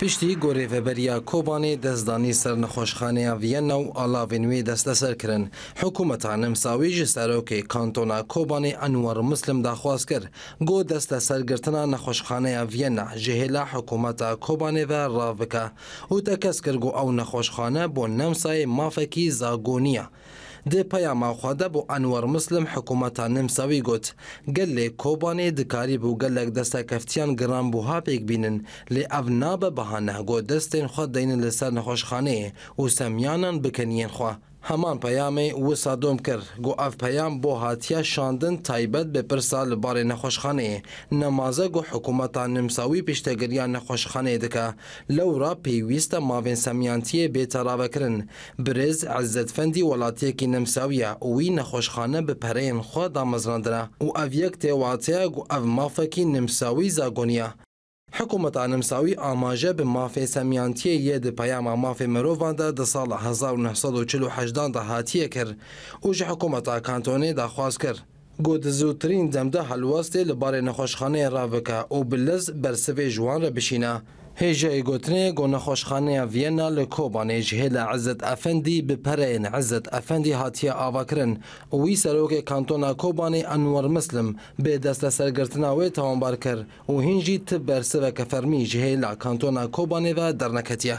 Piştî gorêveberiya Kobanê dest danî ser nexweşxaneya Vîyenna û alavên wê desteser kirin. Hikûmeta Nemsawî ji Serokê Kantona Kobanê Enwer Muslim daxwaz kir ku destesergirtina nexweşxaneya Vîyenna ji hêla hikûmeta Kobanê ve rav bike û tekez kir ku ew nexweşxane bo Nemsayê mafekî zagoniya Di peyama xwe de bo Enwer Muslim Hikûmeta Nemsawî got, Gelê Kobanê dikarîbû gelek destekeftiyan giranbûha pêk bînin, lê ev nabe bahane ku destên xwe deynin li ser nexweşxaneyê û semiyanan bikeniyên xwe. Heman peyamê wisa dom kir ku ev peyam bo hatiye şandin taybet bi pirsa li barê nexweşxaneyê, nemaze ku Hikûmeta Nemsawî piştegiriya nexweşxaneyê dike, lewra pêwîste mavên semiyantiyê bê teravekirin. Birêz Ezzet Fendî welatiyekî Nemsaw ye û wî nexweşxane bi pereyên xwe damezinandine û ev yek tê wateya ku ev mafekî Nemsawî Zagonî ye. Hikûmeta Nemsawî amaje bi mafê semiyantiyê yê di peyama mafê mirovan de di sala hezar û neh sed û çil û heşt dan de hatiye kir û ji hikûmeta kantonê daxwaz kir, Ku di zûtirîn dem de helwestê li barê nexweşxaneyê re bike û bi lez ber sivê ji wan re bişîne. Hêjayê gotinê ye ku nexweşxaneya Viyena li Kobanê ji hêla Îzzet Efendî bi pereyên Îzzet Efendî hatiye avakirin û wî serokê kantona Kobanê Enwer Muslim bê destesergirtina wê tewambar kir û hîn jî ti bersiveke fermî ji hêla kantona Kobanê ve derneketiye.